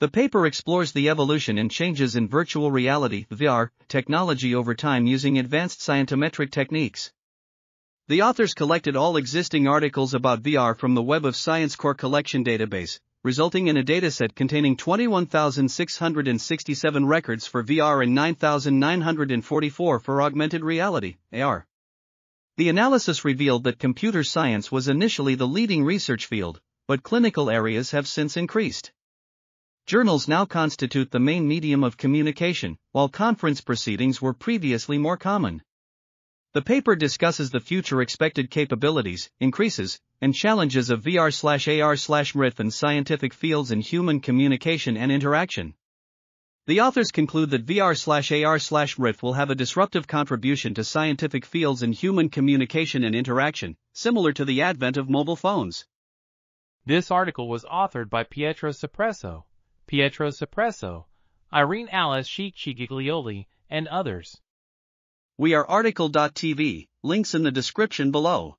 The paper explores the evolution and changes in virtual reality VR technology over time using advanced scientometric techniques. The authors collected all existing articles about VR from the Web of Science Core Collection database, resulting in a dataset containing 21,667 records for VR and 9,944 for augmented reality AR. The analysis revealed that computer science was initially the leading research field, but clinical areas have since increased. Journals now constitute the main medium of communication, while conference proceedings were previously more common. The paper discusses the future expected capabilities, increases, and challenges of VR AR MRIF in scientific fields in human communication and interaction. The authors conclude that VR AR MRIF will have a disruptive contribution to scientific fields in human communication and interaction, similar to the advent of mobile phones. This article was authored by Pietro Cipresso, Pietro Cipresso, Irene Alice Chicchi Giglioli, and others. We are RTCL.TV, links in the description below.